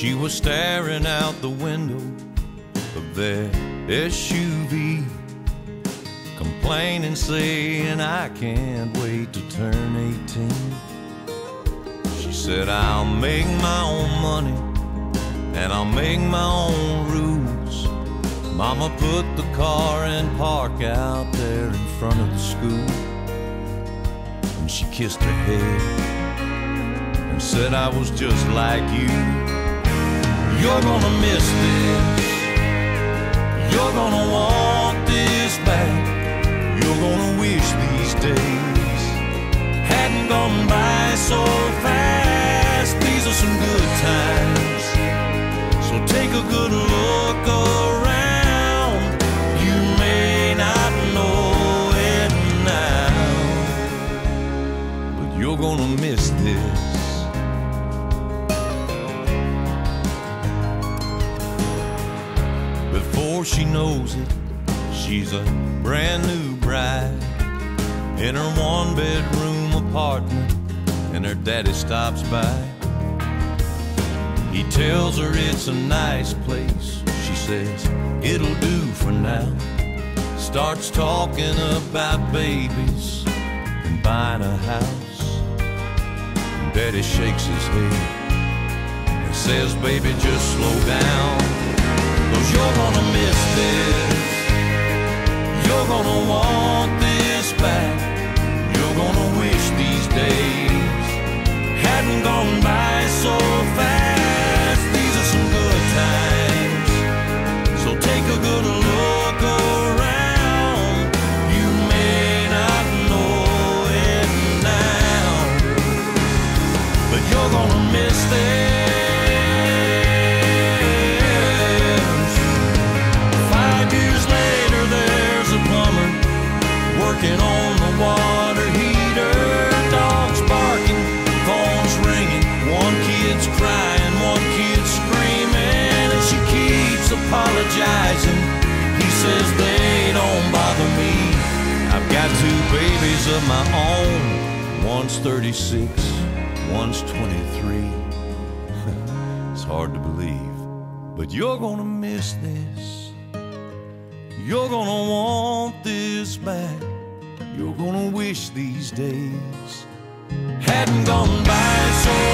She was staring out the window of their SUV, complaining, saying, I can't wait to turn 18. She said, I'll make my own money and I'll make my own rules. Mama put the car in park out there in front of the school. And she kissed her head and said, I was just like you. You're gonna miss this. You're gonna want this back. Before she knows it, she's a brand new bride in her one bedroom apartment, and her daddy stops by. He tells her it's a nice place. She says, It'll do for now. Starts talking about babies and buying a house. Daddy shakes his head and says, Baby, just slow down. Working on the water apologizing. He says they don't bother me. I've got two babies of my own. One's 36, one's 23. it's hard to believe, but you're gonna miss this. You're gonna want this back. You're gonna wish these days hadn't gone by so